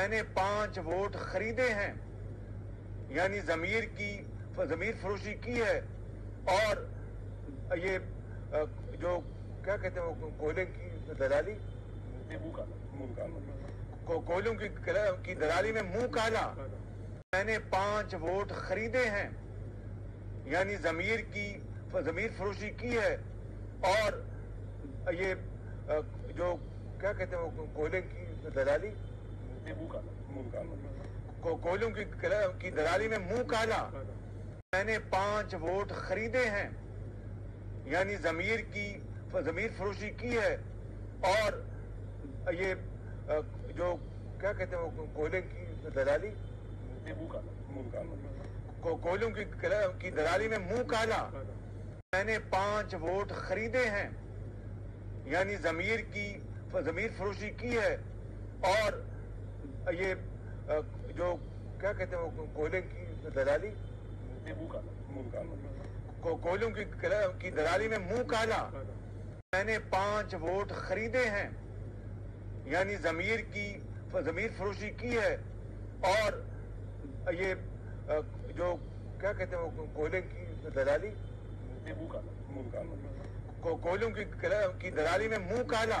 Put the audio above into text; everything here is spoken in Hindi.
मैंने पाँच वोट खरीदे हैं। यानी जमीर की जमीर फरोशी की है और ये जो क्या कहते हैं वो कोयले की दलाली? को, कोयलों की की दलाली में मुँह काला। मैंने पाँच वोट खरीदे हैं। यानी जमीर की जमीर फरोशी की है और ये जो क्या कहते हैं वो कोयले की दलाली? को, कोयलों की की दलाली में मुँह काला। मैंने पाँच वोट खरीदे हैं। यानी जमीर की जमीर फरोशी की है। और ये जो क्या कहते हैं वो कोयले की दलाली को, कोयलों की की दलाली में मुँह काला। मैंने पाँच वोट खरीदे हैं। यानी जमीर की जमीर फरोशी की है। और ये जो क्या कहते हैं वो कोयले की दलाली? को, कोयलों की की दलाली में मुँह काला? मैंने पाँच वोट खरीदे हैं। यानी जमीर की जमीर फरोशी की है। और ये जो क्या कहते हैं वो कोयले की दलाली? को, कोयलों की की दलाली में मुँह काला?